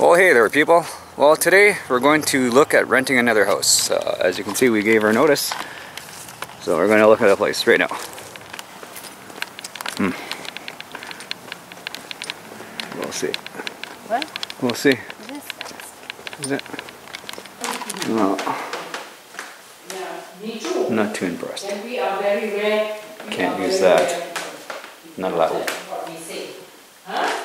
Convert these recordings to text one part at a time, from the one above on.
Well, hey there, people. Well, today we're going to look at renting another house. Uh, as you can see, we gave our notice, so we're going to look at a place right now. Hmm. We'll see. What? We'll see. Is it? No, not too impressed. Then we are very rare. Can't use that. Not allowed. That's what we say. Huh?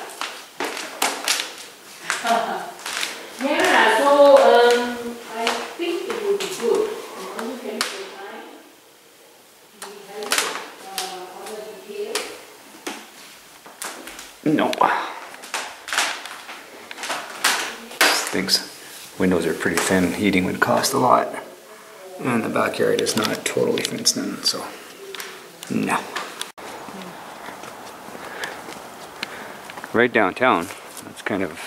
Yeah, so, um, I think it would be good. And when you can provide, we have, uh, all the details. No. Thinks windows are pretty thin. Heating would cost a lot. And the backyard is not totally fenced in, so no. Right downtown. That's kind of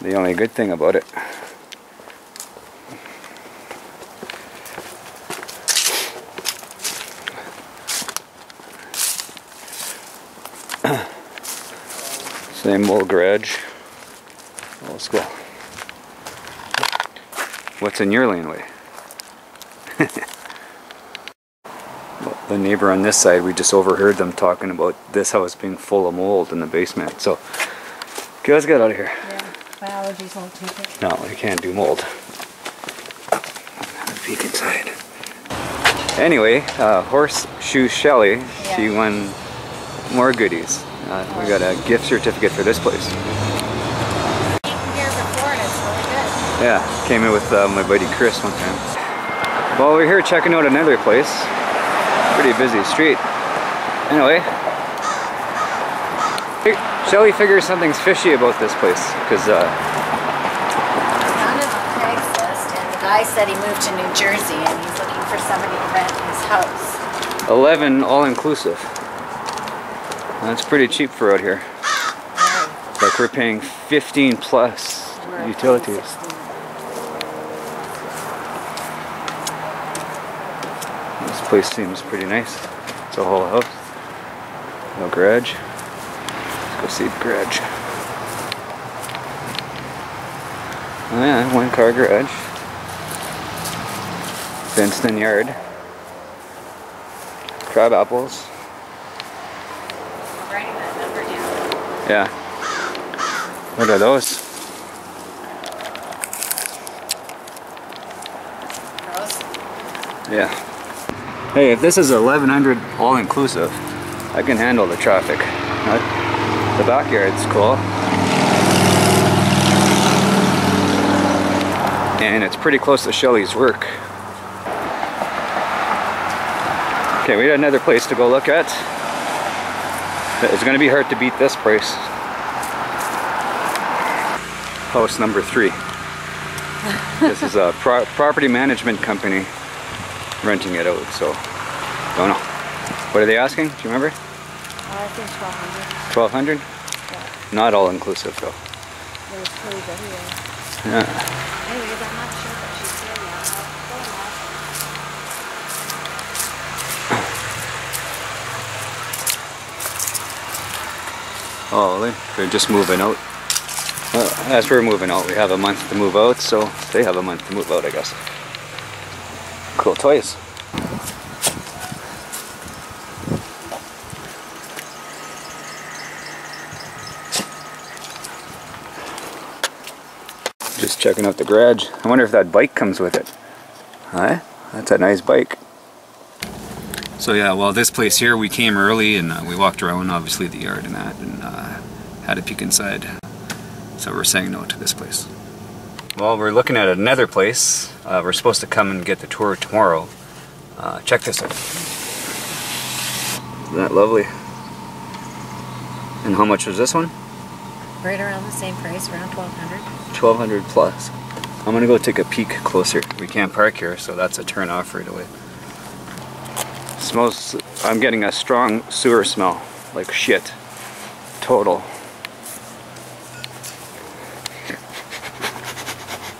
the only good thing about it. Same old garage. Old school. What's in your laneway? Well, the neighbor on this side, we just overheard them talking about this house being full of mold in the basement. So, okay, let's get out of here. Yeah, my allergies won't take it. No, we can't do mold. Have a peek inside. Anyway, uh, Horseshoe Shelly, she won more goodies. Uh, we got a gift certificate for this place. Yeah, came in with uh, my buddy Chris one time. Well, we're here checking out another place. Pretty busy street. Anyway, Shelly figures something's fishy about this place because uh, Found it on Craigslist and the guy said he moved to New Jersey and he's looking for somebody to rent his house. 11 all inclusive. That's pretty cheap for out here. Like we're paying 15 plus We're utilities. 16. This place seems pretty nice. It's a whole house. No garage. Let's go see the garage. Oh yeah, one car garage. Fenced in yard. Crab apples. I'm writing that number down. Yeah. What are those? Yeah. Hey, if this is 1100 all inclusive, I can handle the traffic. The backyard's cool. And it's pretty close to Shelly's work. Okay, we got another place to go look at. It's gonna be hard to beat this price. House number three. this is a pro property management company renting it out, so don't know. What are they asking? Do you remember? Oh, I think 1200. 1200 Yeah. Not all inclusive though. Pretty. Yeah. Anyways, I'm not sure that she's here yet. I'll go and ask her. Oh, they- they're just moving out. Well, as we're moving out, we have a month to move out, so they have a month to move out, I guess. Cool toys. Just checking out the garage. I wonder if that bike comes with it. Huh? That's a nice bike. So yeah, well this place here, we came early and uh, we walked around obviously the yard and that and uh, had a peek inside. So we're saying no to this place. Well, we're looking at another place. Uh, we're supposed to come and get the tour tomorrow. Uh, check this out. Isn't that lovely? And how much was this one? Right around the same price, around 1200. 1200 plus. I'm gonna go take a peek closer. We can't park here, so that's a turn off right away. Smells, I'm getting a strong sewer smell, like shit. Total.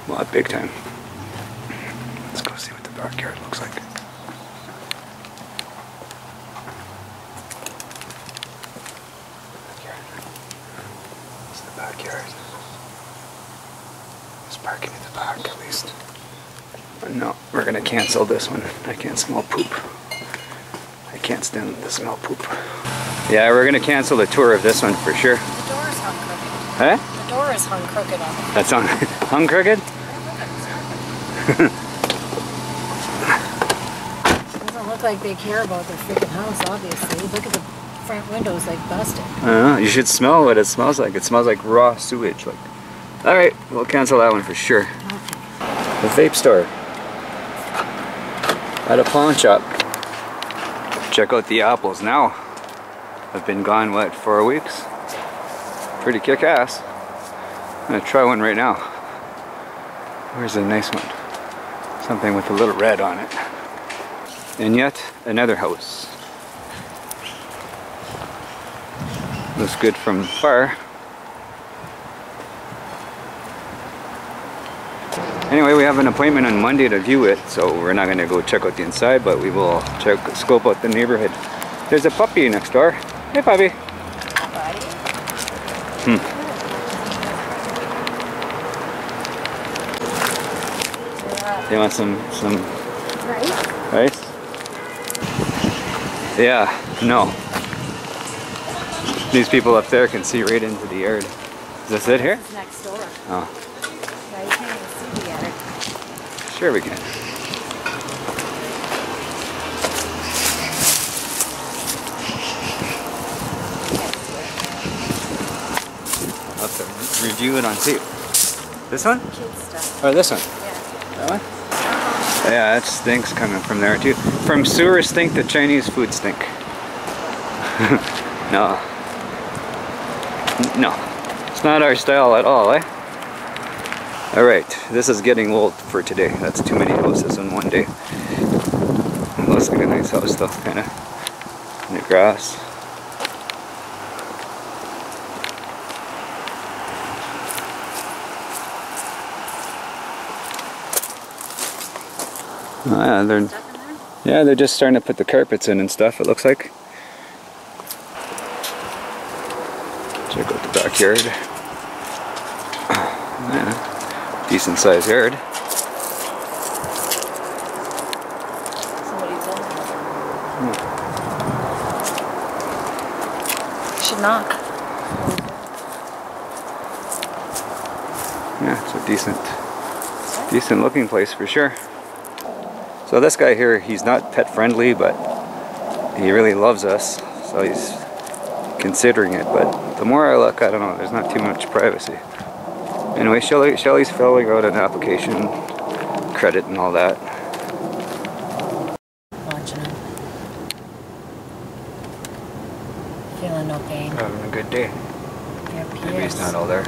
Well, big time. Let's go see what the backyard looks like. Backyard. It's the backyard. There's parking at the back at least. No, we're gonna cancel this one. I can't smell poop. I can't stand the smell poop. Yeah, we're gonna cancel the tour of this one for sure. The door is hung crooked. Huh? The door is hung crooked on it. That's on hung crooked? Doesn't look like they care about their freaking house, obviously. Look at the front windows like busted. I. You should smell what it smells like. It smells like raw sewage. Like, all right, we'll cancel that one for sure. The vape store at a pawn shop. Check out the apples now. I've been gone what four weeks. Pretty kick ass. I'm gonna try one right now. Where's a nice one? Something with a little red on it. And yet another house. Looks good from far. Anyway, we have an appointment on Monday to view it, so we're not going to go check out the inside, but we will check, scope out the neighborhood. There's a puppy next door. Hey, puppy. Buddy? You want some some Right? rice? Yeah, no. These people up there can see right into the yard. Is this it here? Next door. Oh, Yeah, you can't even see the attic. sure we can. I'll have to review it on tape. This one? Kid stuff. Or this one? Yeah. That one? Yeah, that stinks coming from there too. From sewer stink to Chinese food stink. no. No. It's not our style at all, eh? Alright, this is getting old for today. That's too many houses in one day. It looks like a nice house though, kinda. In the grass. Oh, yeah, they're Stuff in there? yeah, they're just starting to put the carpets in and stuff, it looks like. Check out the backyard. Yeah, decent sized yard. Somebody's. Hmm. Should knock. Yeah, it's a decent, decent looking place for sure. So this guy here, he's not pet friendly, but he really loves us, so he's considering it. But the more I look, I don't know, there's not too much privacy. Anyway, Shelly, Shelly's filling out an application, credit and all that. Watching him. Feeling no pain. Having a good day. Yep, he Maybe he's not all there.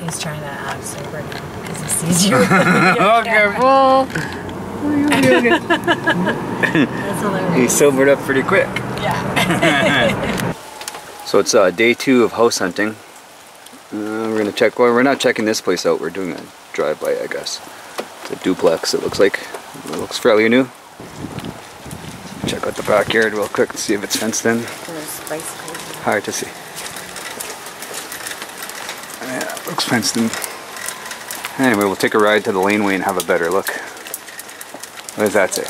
He's trying to act sober now because he sees you. That's hilarious. He sobered up pretty quick. Yeah. So it's uh, day two of house hunting. Uh, we're gonna check. Well, we're not checking this place out. We're doing a drive-by, I guess. It's a duplex. It looks like. It looks fairly new. Check out the backyard real quick to see if it's fenced in. Hard to see. Yeah, looks fenced in. Anyway, we'll take a ride to the laneway and have a better look. What does that say?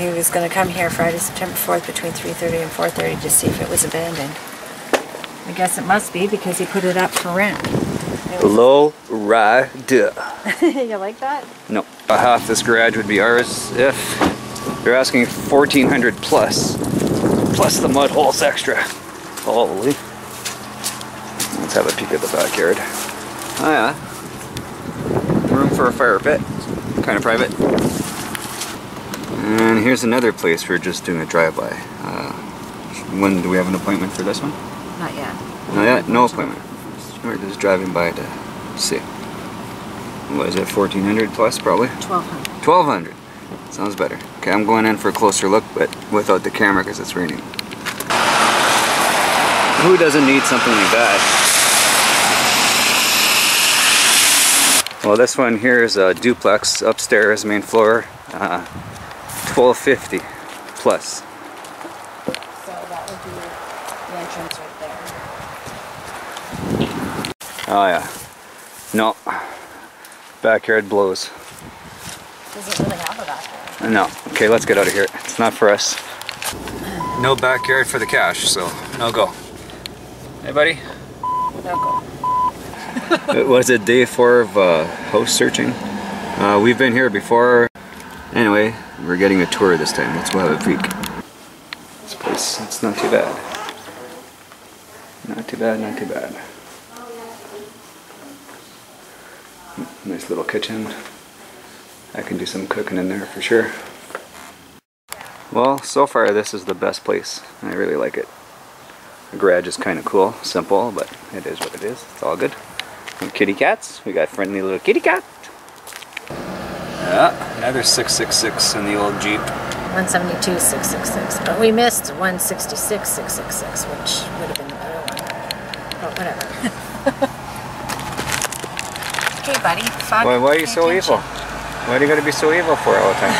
He was going to come here Friday, September 4th between 3.30 and 4.30 to see if it was abandoned. I guess it must be because he put it up for rent. Low rider. you like that? No. About half this garage would be ours if they're asking 1400 plus. Plus the mud holes extra. Holy. Let's have a peek at the backyard. Oh yeah. Room for a fire pit. Kind of private. And here's another place we're just doing a drive-by. Uh, when do we have an appointment for this one? Not yet. No, yeah, no appointment. We're just driving by to see. What is it, 1400 plus probably? 1200 1200. Sounds better. Okay, I'm going in for a closer look, but without the camera because it's raining. Who doesn't need something like that? Well, this one here is a duplex upstairs, main floor, uh, 1250 plus. So that would be the entrance right there. Oh yeah. No. Backyard blows. Doesn't really have a backyard. No. Okay, let's get out of here. It's not for us. No backyard for the cash, so no go. Hey, buddy. No go. it was it day four of uh, house searching. Uh, we've been here before. Anyway, we're getting a tour this time. Let's go have a peek. This place, it's not too bad. Not too bad, not too bad. Nice little kitchen. I can do some cooking in there for sure. Well, so far this is the best place. I really like it. The garage is kind of cool, simple, but it is what it is. It's all good. Kitty cats. We got friendly little kitty cat. Yeah, another 666 in the old Jeep. 172, 666. But we missed 166, 666, which would have been the better one. But whatever. okay, buddy. Fog, Why, why are you so attention. evil? Why are you going to be so evil for all the time?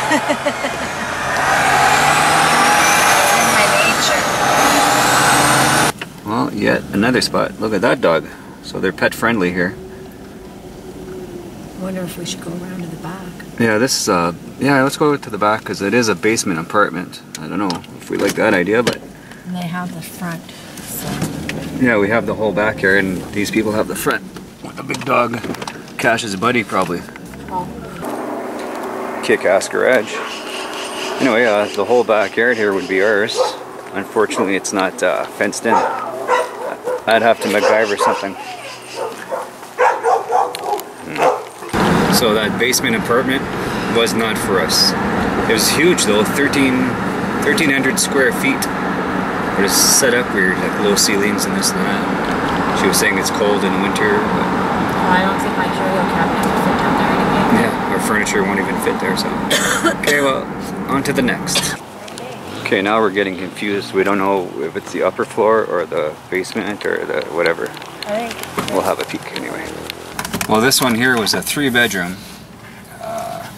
In my nature. well, yet another spot. Look at that dog. So they're pet friendly here. Wonder if we should go around to the back. Yeah, this is, uh, yeah, let's go to the back because it is a basement apartment. I don't know if we like that idea, but And they have the front. So. yeah, we have the whole back backyard and these people have the front with a big dog. Cash's buddy, probably. Kick-ass garage. Anyway, uh, the whole backyard here would be ours. Unfortunately, it's not uh, fenced in. I'd have to MacGyver something. So that basement apartment was not for us. It was huge though, 13, 1300 square feet. But it's set up weird, like low ceilings and this and that. She was saying it's cold in winter, but I don't think my curio cabinet would fit down there anyway. yeah, our furniture won't even fit there, so. okay, well, on to the next. Okay, now we're getting confused. We don't know if it's the upper floor or the basement or the whatever. I think We'll have a peek anyway. Well, this one here was a three bedroom uh,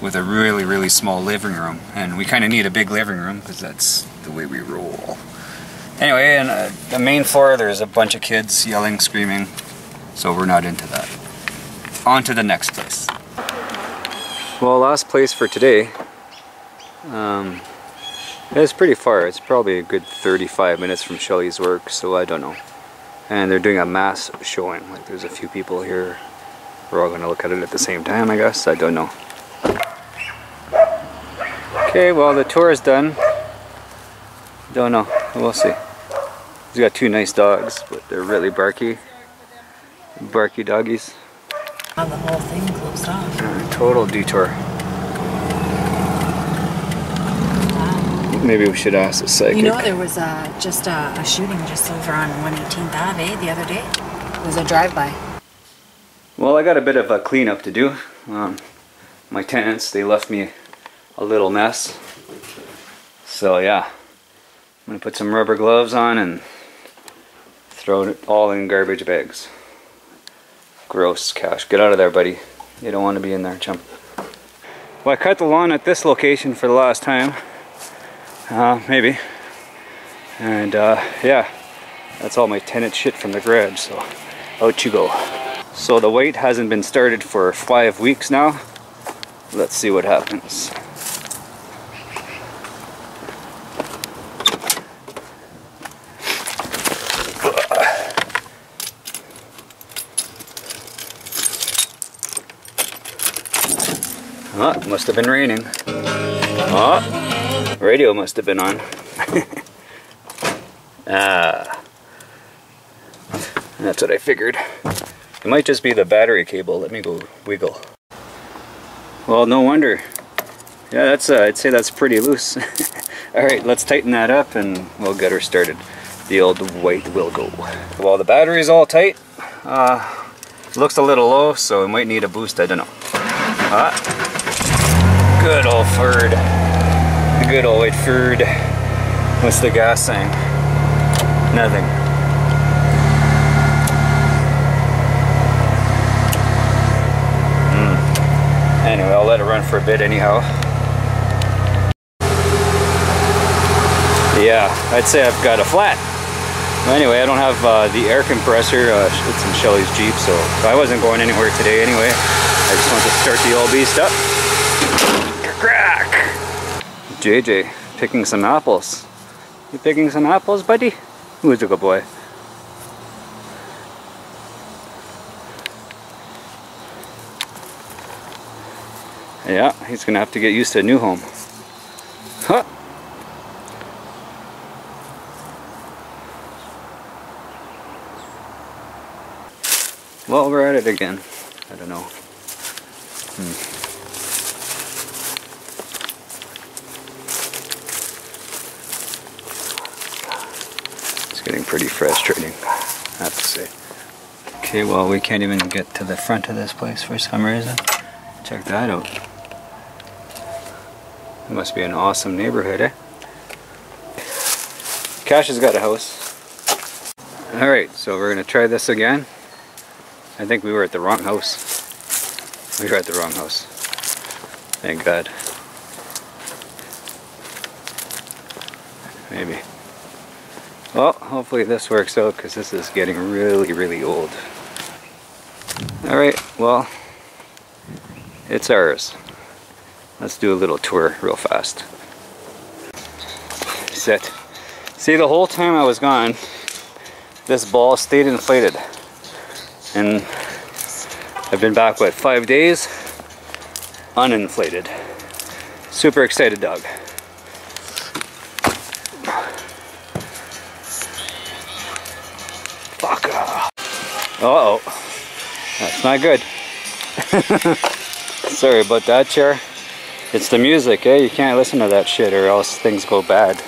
with a really, really small living room. And we kind of need a big living room because that's the way we roll. Anyway, and uh, the main floor, there's a bunch of kids yelling, screaming. So we're not into that. On to the next place. Well, last place for today. Um, it's pretty far. It's probably a good 35 minutes from Shelley's work, so I don't know. And they're doing a mass showing. Like there's a few people here. We're all going to look at it at the same time, I guess. I don't know. Okay, well the tour is done. Don't know. We'll see. He's got two nice dogs, but they're really barky. Barky doggies. the whole thing closed off. Uh, total detour. Maybe we should ask the psychic. You know, there was uh, just a, a shooting just over on 118th Ave eh, the other day. It was a drive-by. Well, I got a bit of a cleanup to do. Um, my tenants, they left me a little mess. So yeah, I'm gonna put some rubber gloves on and throw it all in garbage bags. Gross, Cash. Get out of there, buddy. You don't want to be in there, chump. Well, I cut the lawn at this location for the last time. Uh, maybe. And uh, yeah, that's all my tenant shit from the garage, so out you go. So the wait hasn't been started for five weeks now. Let's see what happens. Ah, must have been raining. Ah, radio must have been on. ah, that's what I figured. It might just be the battery cable. Let me go wiggle. Well, no wonder. Yeah, that's. Uh, I'd say that's pretty loose. All right, let's tighten that up and we'll get her started. The old white will go. Well, the battery's all tight. Uh, looks a little low, so it might need a boost. I don't know. Ah, good old Ford. Good old white Ford. What's the gas saying? Nothing. Anyway, I'll let it run for a bit anyhow. Yeah, I'd say I've got a flat. Anyway, I don't have uh, the air compressor. Uh, it's in Shelly's Jeep, so I wasn't going anywhere today anyway. I just wanted to start the old beast up. JJ picking some apples. You picking some apples, buddy? Who's a good boy? Yeah, he's gonna have to get used to a new home. Huh. Well, we're at it again. I don't know. Hmm. Getting pretty frustrating, I have to say. Okay, well, we can't even get to the front of this place for some reason. Check that out. It must be an awesome neighborhood, eh? Cash has got a house. Alright, so we're gonna try this again. I think we were at the wrong house. We were at the wrong house. Thank God. Maybe. Well, hopefully this works out because this is getting really, really old. Alright, well, it's ours. Let's do a little tour real fast. Sit. See, the whole time I was gone, this ball stayed inflated. And I've been back, what, five days? Uninflated. Super excited dog. Uh-oh. That's not good. Sorry about that, chair. It's the music, eh? You can't listen to that shit or else things go bad.